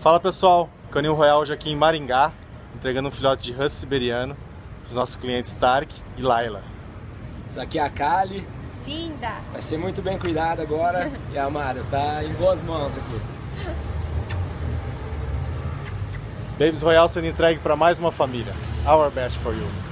Fala pessoal, Canil Royal hoje aqui em Maringá, entregando um filhote de Husky siberiano para os nossos clientes Tark e Laila. Isso aqui é a Kali. Linda! Vai ser muito bem cuidada agora. e a Amada tá em boas mãos aqui. Babies Royal sendo entregue para mais uma família. Our best for you.